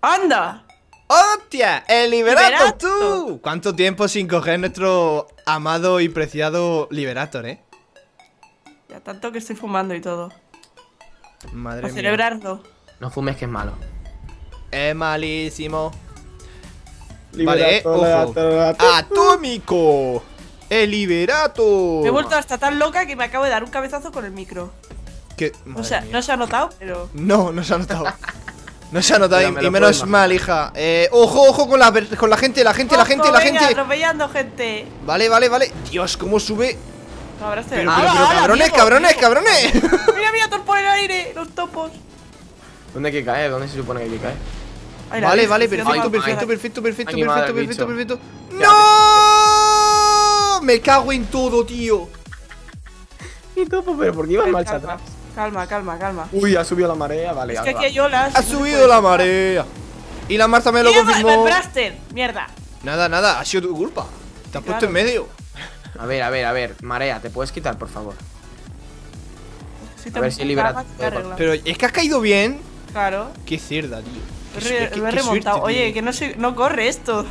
¡Anda! ¡Hostia! ¡El Liberator, Liberator. tú! ¿Cuánto tiempo sin coger nuestro amado y preciado Liberator, eh? Ya tanto que estoy fumando y todo. Madre mía. celebrarlo. No fumes que es malo. Es malísimo. Liberator, Vale, eh, ojo. liberator, liberator. ¡Atómico! ¡El Liberator! Me he vuelto hasta tan loca que me acabo de dar un cabezazo con el micro. ¿Qué? O sea, mía. no se ha notado, pero. No, no se ha notado. No se ha notado, y, me y lo menos mal, hija. Eh, ojo, ojo con la, con la gente, la gente, la ¡Ojo, gente, la venga, gente. atropellando gente! Vale, vale, vale. Dios, cómo sube. Pero, ¡Hala, pero, pero, cabrones, Diego, cabrones, Diego! cabrones. Mira, mira, todo por el aire, los topos. ¿Dónde hay que caer? ¿Dónde se supone que hay que caer? Ay, Vale, vale, perfecto, perfecto, perfecto, perfecto, perfecto, perfecto, perfecto. ¡No! Me cago en todo, tío. Y topo, pero ¿por qué iba en marcha atrás? Calma, calma, calma. Uy, ha subido la marea, vale. Es que aquí hay olas. Ha subido la marea. Y la Marta me lo confirmó. Braster, mierda. Nada, nada, ha sido tu culpa. Te has puesto en medio. A ver, a ver, a ver. Marea, ¿te puedes quitar, por favor? Si A ver si te. Pero es que has caído bien. Claro. Qué cerda, tío. Lo Qué- lo he remontado. suerte Oye, que no, se, no corre esto.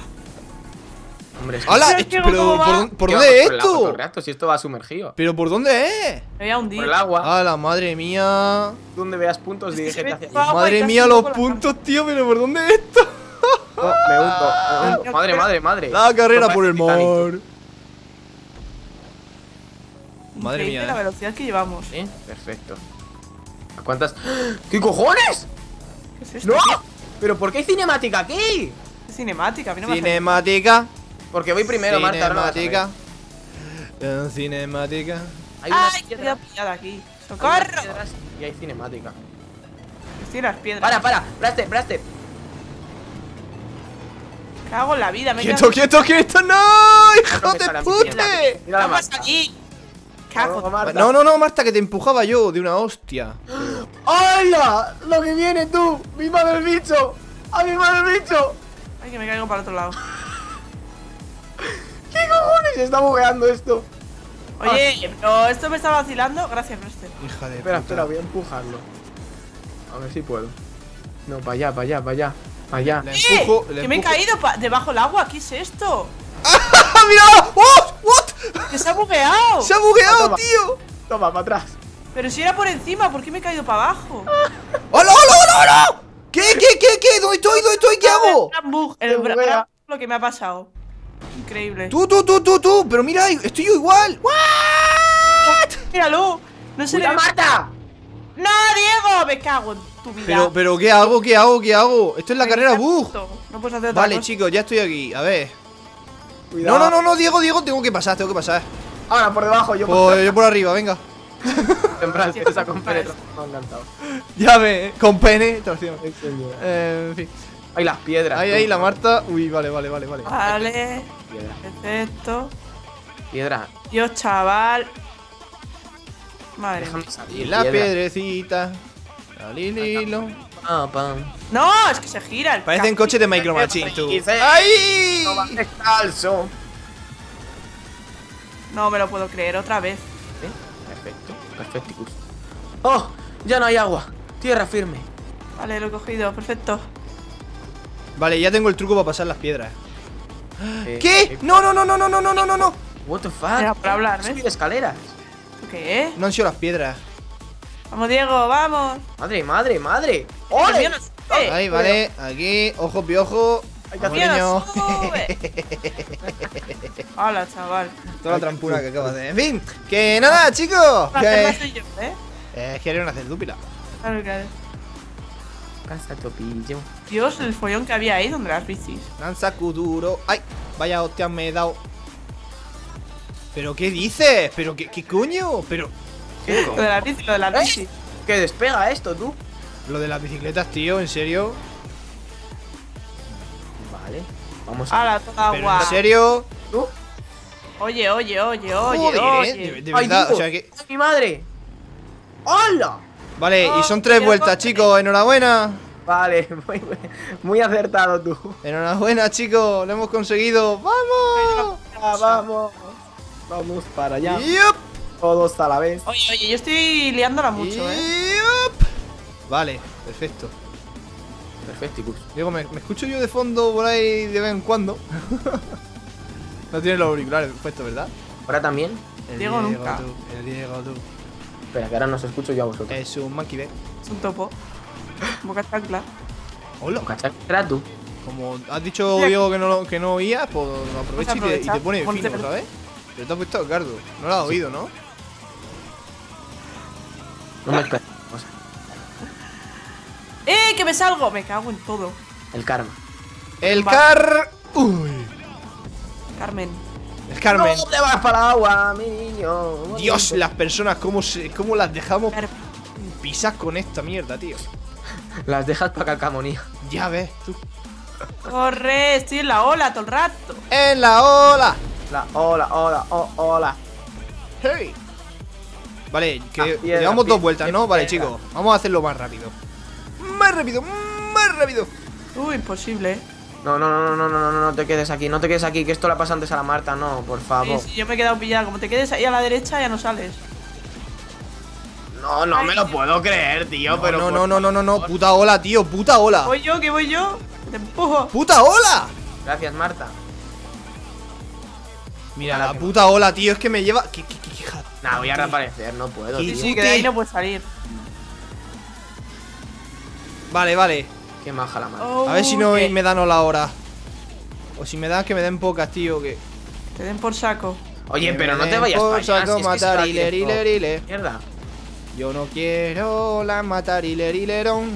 Hombre, es que- ¡Hala! Pero. ¿por, dónde- por ¿Qué dónde vamos es por el agua todo esto? el rato, si esto va sumergido. ¿Pero por dónde es? Me voy a hundir. Por el agua. ¡Ah, la madre mía! Donde veas puntos, y Madre mía, los puntos, tío, pero ¿por dónde es esto? Oh, me hundo, me hundo. yo Madre, madre, madre. La carrera por el parece Titanic. mar. Madre mía, la eh. velocidad que llevamos. ¿Sí? Perfecto. ¿A cuántas? ¿Qué cojones? ¿Qué es esto? ¡No! ¿Pero por qué hay cinemática aquí? Cinemática, a mí no me hace- Cinemática. Porque voy primero, Marta. no. Cinemática. Cinemática. Hay unas ¡Ay! Estoy piedras, pillada aquí. ¡Socorro! y hay cinemática. Estoy en las piedras. Para, para, Blaster, Blaster. Cago en la vida, me ¡Quieto, quieto, quieto! ¡No! ¡Hijo ¿Dónde de pute! Mira ¿Qué la aquí? Cago. No, no, no, Marta, que te empujaba yo de una hostia. ¡Hola! ¡Lo que viene tú! ¡Viva del bicho! ¡A mi madre el bicho! Ay, que me caigo para el otro lado. ¿Qué cojones? Se está bugueando esto. Oye, pero esto me está vacilando. Gracias, Brester. Hija de Espera, puta. espera, voy a empujarlo. A ver si puedo. No, para allá, para allá, para allá. Para allá. Le ¡Eh! empujo, le que me he empujo. caído pa- debajo del agua. ¿Qué es esto? ¡Ah, mira! ¡Oh! ¿What? ¡Que se ha bugueado! ¡Se ha bugueado, Toma. tío! Toma, para atrás. Pero si era por encima, ¿por qué me he caído para abajo? ¡Hola, hola, hola, hola! ¿Qué, qué, qué, qué? ¿Dónde estoy? ¿Dónde estoy? ¿Qué hago? El gran bug, Se el gran buguea. lo que me ha pasado. Increíble. Tú, tú, tú, tú, tú. Pero mira, estoy yo igual. ¿What? Míralo. No se le ¡Cuida, ve. Marta! ¡No, Diego! Me cago en tu vida. Pero, pero, ¿qué hago? ¿Qué hago? ¿Qué hago? Esto es la carrera bug. No puedes hacer otra Vale, cosa. chicos, ya estoy aquí. A ver. No, Cuidado. no, no, no, Diego, Diego, tengo que pasar, tengo que pasar. Ahora, por debajo, yo Pues yo por arriba, venga. Esa con encantado. Ya ve, con señor. Eh, en fin. Ay, las piedras. Ahí, tú. ahí, la Marta. Uy, vale, vale, vale, vale. Vale. Piedra. Perfecto. Piedra. Dios, chaval. Madre mía. Déjame salir. Y la piedra. piedrecita. Al hilo. Ah, pam. No, es que se gira el Parecen coches de Micro Machine, tú. ¡Ay! No falso. No me lo puedo creer otra vez. ¿Eh? Perfecto. Perfecticus. ¡Oh! Ya no hay agua. Tierra firme. Vale, lo he cogido, perfecto. Vale, ya tengo el truco para pasar las piedras. Eh, ¿Qué? eh, No, no, no, no, no, no, no, no, no, no. What the fuck? Era por hablar. Subir escaleras. ¿Tú ¿Qué? No han sido las piedras. Vamos, Diego, vamos. Madre, madre, madre. El ¡Ole! Ahí, vale. Aquí, ojo piojo. Niño. Hola, chaval. Toda la trampura que acabas de. En fin, que nada, chicos. Que. ¿eh? Eh, Es que haría una dúpila. Claro, claro. Casa topillo. Dios, el follón que había ahí donde las bicis. Lanza Kuduro. ¡Ay! Vaya hostia, me he dado. ¿Pero qué dices? ¿Pero qué, qué coño? Pero. ¿Qué Lo de las bicis, lo de las ¿Eh? bicis. Que despega esto, tú. Lo de las bicicletas, tío, ¿en serio? Vale. Vamos a. Hala, toda ¿Pero agua. en serio? ¿Tú? Oye, oye, oye, oye, Joder, oye. ¿eh? De, de ¡Ay, verdad, o sea que. ¡Ay, mi madre! ¡Hola! Vale, y son tres vueltas, chicos. Enhorabuena. Vale, muy, muy acertado tú. Enhorabuena, chicos. Lo hemos conseguido. ¡Vamos! Vamos. Vamos para allá. Yup, Todos a la vez. Oye, oye, yo estoy liándola mucho, ¿eh? yup. Vale, perfecto. Perfecticus. Diego, ¿me, me escucho yo de fondo por ahí de vez en cuando? no tienes los auriculares puestos, ¿verdad? Ahora también. El Diego nunca. tú, el Diego tú. Espera, que ahora nos escucho yo a vosotros. Es un monkey. Es un topo. Boca chancla. Hola. ¿Cachai? Era tú. Como has dicho. Diego que no, que no oías, pues lo aprovecha y te, y te pone ponte- fino, ¿sabes? Pero te has puesto Gardo. No lo has oído, ¿no? No me sea, ¡Eh! ¡Que me salgo! Me cago en todo. el karma. El Va. car. Uy. Carmen. El Carmen. No te vas para el agua, mi niño. Dios, las personas, cómo, se, cómo las dejamos Car- pisar con esta mierda, tío. Las dejas para calcamonía. Ya ves, tú. ¡Corre! Estoy en la ola todo el rato. En la ola. La, hola, hola, oh, hola. Hey. Vale, que Ah, piedra, llevamos dos vueltas, ¿no? Vale, piedra. chicos. Vamos a hacerlo más rápido. Más rápido, más rápido. Uy, imposible. ¿eh? No, no, no, no, no, no, no, no te quedes aquí, no te quedes aquí, que esto la pasa antes a la Marta, no, por Sí, favor. sí, yo me he quedado pillada. Como te quedes ahí a la derecha, ya no sales. No, no me lo puedo creer, tío, No, pero. no, no, no, no, no, no. Puta ola, tío. Puta ola. Voy yo, que voy yo. Te empujo. ¡Puta ola! Gracias, Marta. Mira, la puta ola, tío. Es que me lleva. ¿Qué, qué, qué, qué hija- Nah, voy a reaparecer, no puedo, Sí, tío. Sí, que de ahí no puedes salir. Vale, vale. Qué maja la Marta. Oh, A ver si no me dan la hora. O si me dan, que me den pocas, tío. Que. Te den por saco. Oye, que pero no te vayas por para allá. saco si es que matar. Mierda. Yo no quiero la matar, hiler, hilerón.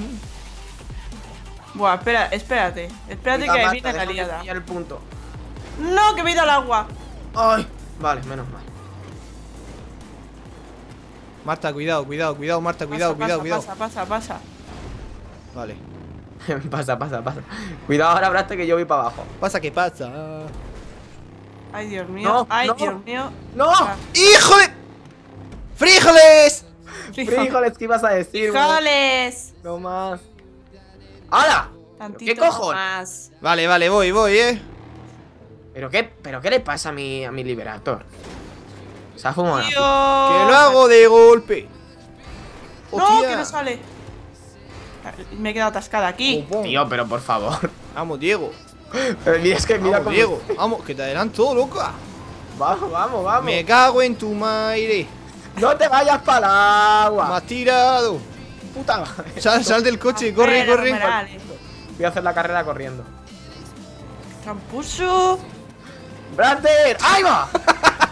Buah, espera, espérate. Espérate que ahí viene la liada. el punto. No, que me he ido al agua. Ay, vale, menos mal. Marta, cuidado, cuidado, cuidado, Marta, cuidado, Pasa, cuidado, pasa, cuidado. Pasa, pasa, pasa. Vale. pasa, pasa, pasa. Cuidado ahora, Braste, que yo voy para abajo. Pasa que pasa. Ay, Dios mío. No, Ay, no. Dios mío. ¡No! Ah, ¡Hijo de! ¡Frijoles! Frijoles, ¿qué ibas a decir? güey? ¡Frijoles! No más. ¡Hala! Tantito ¿Qué cojones? más. Vale, vale, voy, voy, eh. ¿Pero qué, ¿Pero qué le pasa a mi, a mi Liberator? Se ha fumado. Que lo hago de golpe. No, Hostia. que no sale. Me he quedado atascada aquí. Pum. Tío, pero por favor. Vamos, Diego. Pero mira, es que mira Vamos, cómo. Diego. Vamos, que te adelanto, loca. Vamos, vamos, vamos. Me cago en tu madre. No te vayas para el Me agua. has tirado. Puta madre. Sal, sal del coche, corre, corre. Voy a hacer la carrera corriendo. Trampuso. ¡Brander! ¡Ahí va!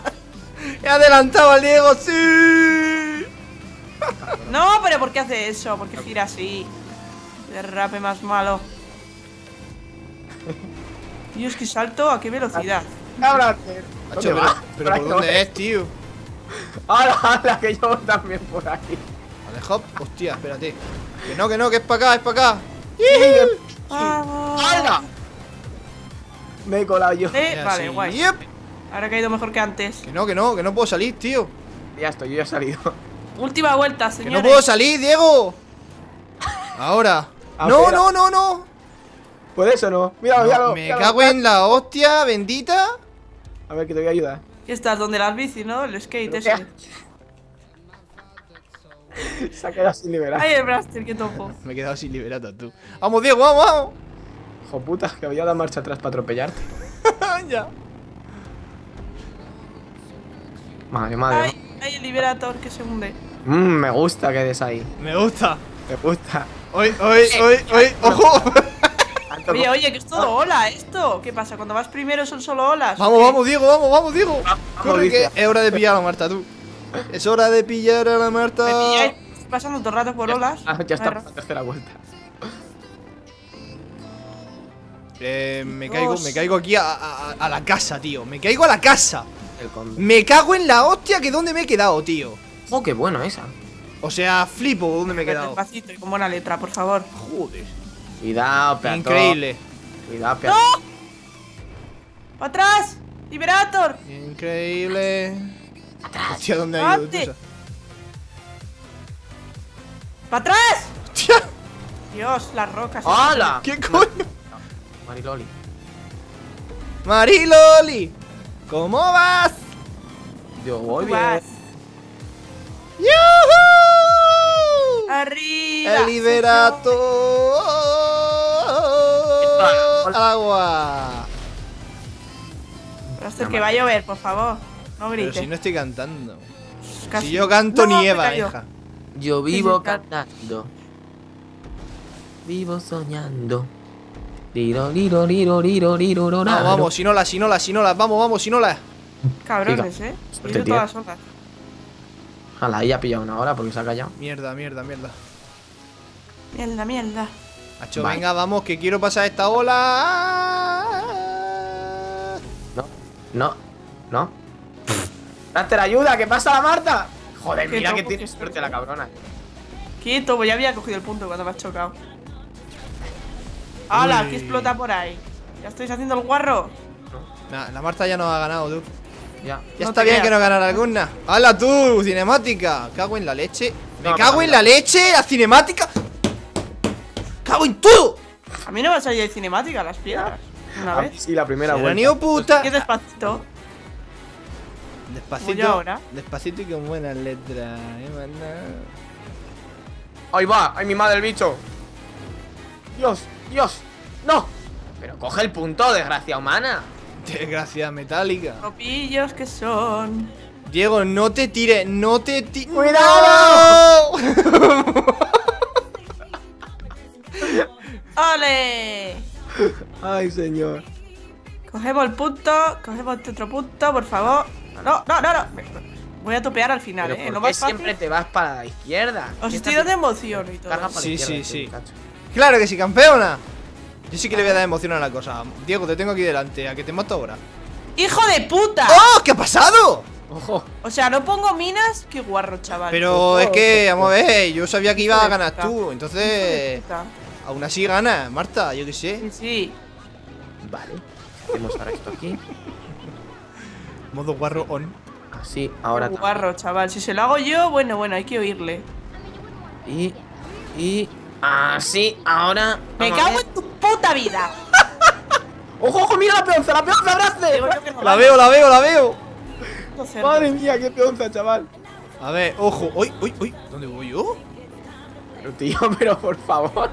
He adelantado al Diego, sí. No, pero ¿por qué hace eso? ¿Por qué gira así? Derrape más malo. Dios, que salto a qué velocidad. ¡Ah, Brander! ¿Dónde pero, va? pero ahí ¿por no dónde es, tío? ¡Hala, hala! Que yo voy también por ahí. Vale, hop. Hostia, espérate. Que no, que no, que es para acá, es para acá. ¡Hala! Me he colado yo. Eh, vale, sí. guay. Yep. Ahora he caído mejor que antes. Que no, que no, que no puedo salir, tío. Ya estoy, yo ya he salido. Última vuelta, Que señores. no puedo salir, Diego. Ahora. Ah, No, no, no, no. ¿Puedes o no? Mira, No, míralo. me míralo. cago en la hostia bendita. A ver, que te voy a ayudar. ¿Qué estás? ¿Donde las bici, no? El skate ¿Pero ese. Se ha quedado sin liberar. Ay, el Braster, qué topo. Me he quedado sin liberata, tú. Vamos, Diego, vamos, vamos. Hijo puta, que había dado marcha atrás para atropellarte. ya. Madre, madre. Ay, ay, el Liberator que se hunde. Mmm, me gusta que des ahí. Me gusta. Me gusta. Hoy, hoy, hoy, hoy. ¡Ojo! Oye, oye, que es todo ola esto. ¿Qué pasa? Cuando vas primero son solo olas. Vamos, ¿Qué? vamos, Diego, vamos, vamos, Diego. vamos, Corre, que es hora de pillar a la Marta, tú. Es hora de pillar a la Marta. Me pilláis pasando todo el rato por olas. Ah, ya está la tercera vuelta. Eh, me Dios. caigo, me caigo aquí a, a- a la casa, tío. Me caigo a la casa. Me cago en la hostia que dónde me he quedado, tío. Oh, qué bueno esa. O sea, flipo dónde me he quedado. Despacito y con buena letra, por favor. Joder. Cuidado, peatón. Increíble. Cuidado, peatón. ¡Para atrás! ¡Liberator! Increíble. Hostia, ¿dónde ha ido? ¡Para atrás! Hostia, Dios, las rocas. ¡Hala! ¿qué coño? Mariloli. Mariloli, ¿cómo vas? Yo voy bien. vas. ¡Yuhu! ¡Arriba! El liberato. Al agua. Braster, que va a llover, por favor. No Pero grites. si no estoy cantando. Casi. Si yo canto No, ni me Eva, cayó. hija. Yo vivo cantando. Vivo soñando. Liro, liro, liro, liro, liro, liro, Vamos, sinola, sinola, sinola, vamos, vamos, sinola. Cabrones, eh. Yo tío. todas solas. Ojalá ella ha pillado una hora porque se ha callado. Mierda, mierda, mierda. Mierda, mierda. Hacho, Vale. venga, vamos, que quiero pasar esta ola. No, no, no. Raster, ayuda, ¿qué pasa la Marta? Joder, Qué mira que tiene que suerte la cabrona. Quieto, pues ya había cogido el punto cuando me has chocado. ¡Hala! ¿Qué explota por ahí? ¿Ya estáis haciendo el guarro? Nah, la Marta ya nos ha ganado, tú. Ya. Ya No está bien creas. que no ganara alguna. ¡Hala tú! ¡Cinemática! Cago en la leche. ¡Me No, cago no, en no. la leche! ¡La cinemática! ¡Cago en todo! A mí no me ha salido de cinemática las piedras. Una A vez. sí, la primera ¡Seráneo vuelta. puta! ¿Qué despacito? Despacito. ahora. Despacito y con buenas letras. eh, maná. Ahí va, ay mi madre el bicho. Dios, Dios, no. Pero coge el punto, desgracia humana. Desgracia metálica. Tropillos que son. Diego, no te tires, no te tires. ¡Cuidado! ¡Ole! Ay, señor. Cogemos el punto, cogemos este otro punto, por favor. No, no, no, no. Voy a topear al final, Pero eh. ¿por Lo qué más fácil. siempre te vas para la izquierda? Os ¿Qué estoy dando emoción y todo. carga para la Sí, izquierda, sí, sí. Claro que sí, campeona. Yo sí que le voy a dar emoción a la cosa. Diego, te tengo aquí delante. ¿A que te mato ahora? ¡Hijo de puta! ¡Oh! ¿Qué ha pasado? Ojo. O sea, no pongo minas. Qué guarro, chaval. Pero es que, vamos a ver, yo sabía que iba a ganar tú. Entonces. Aún así ganas, Marta, yo qué sé. Sí, sí. Vale. Hacemos ahora esto aquí. Modo guarro on. Así, ahora también. guarro, chaval. Si se lo hago yo, bueno, bueno, hay que oírle. Y. Y. Así, ahora. Me cago en tu puta vida. ¡Ojo, ojo! ¡Mira la peonza! ¡La peonza, no La veo, la veo, la veo. ¡Madre mía, qué peonza, chaval! A ver, ojo. ¡Uy, uy, uy! ¿Dónde voy yo? Pero tío, pero por favor.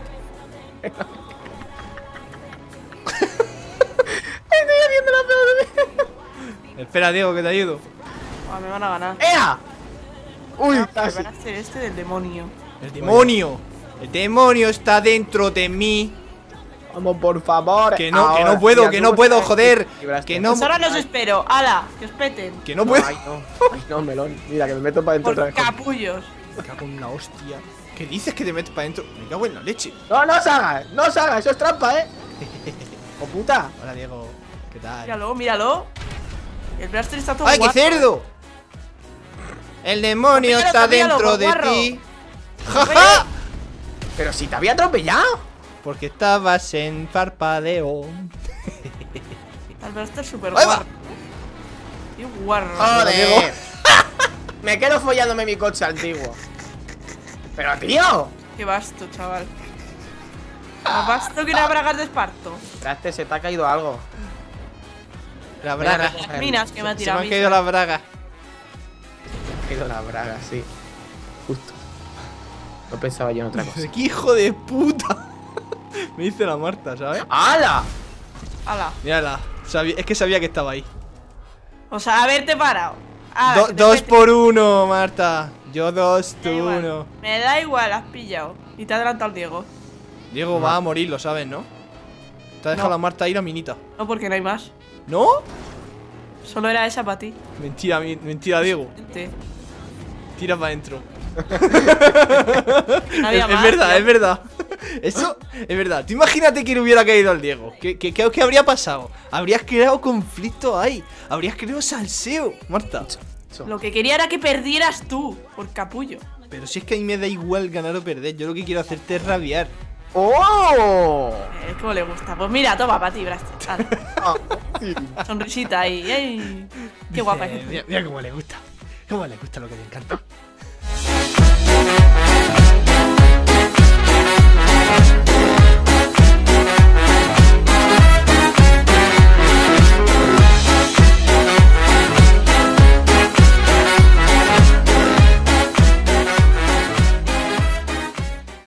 Estoy haciendo la peor Espera, Diego, que te ayudo. Ah, me van a ganar. ¡Ea! Uy, Ah, casi. me van a hacer este del demonio. El demonio. El demonio está dentro de mí. Vamos, por favor. Que no, que no puedo, tía, que no puedo, joder. Que no, Pues ahora los espero. ¡Hala! Que os peten. que no puedo. Ay, no. Ay, no, melón. Mira, que me meto para dentro otra Por vez. capullos. Me cago en la hostia. ¿Qué dices que te metes para adentro? Me cago en la leche. No, no os hagas. No os hagas. Eso es trampa, ¿eh? ¡Oh, puta! Hola, Diego. ¿Qué tal? Míralo, míralo. El Blaster está todo ¡Ay, qué cerdo! El demonio Míralo, está míralo, dentro de ti. ¡Jaja! Pero si te había atropellado. Porque estabas en parpadeo. El Blaster va. guarro. Qué guarro. ¡Joder! me quedo follándome mi coche antiguo. Pero, tío. Qué basto, chaval. Más basto que una bragas de esparto. Traste, se te ha caído algo. La braga. Minas que me ha Se me tirado. han caído las bragas. Se ha caído la braga, sí. Justo. No pensaba yo en otra cosa. ¡Qué hijo de puta! Me dice la Marta, ¿sabes? ¡Hala! Hala. Mírala. sabía- es que sabía que estaba ahí. O sea, haberte parado. Do- te dos por uno, Marta. Yo dos, tú uno. Me da igual, has pillado. Y te ha adelantado el Diego. Diego va a morir, lo sabes, ¿no? Te ha dejado No. la Marta ir a minita. No, porque no hay más. ¿No? Solo era esa para ti. Mentira, mi- mentira, Diego. Vente. Tira para adentro. No es, verdad, es verdad. Eso es verdad. Tú imagínate que le hubiera caído al Diego. ¿Qué, qué, qué- qué habría pasado? Habrías creado conflicto ahí. Habrías creado salseo, Marta. Lo que quería era que perdieras tú, por capullo. Pero si es que a mí me da igual ganar o perder. Yo lo que quiero hacerte es rabiar. ¡Oh! Eh, ¿Cómo le gusta? Pues mira, toma para ti, Braster. Ah. Sonrisita ahí. ¡Ey! Qué guapa es. Mira, mira cómo le gusta. Cómo le gusta lo que le encanta.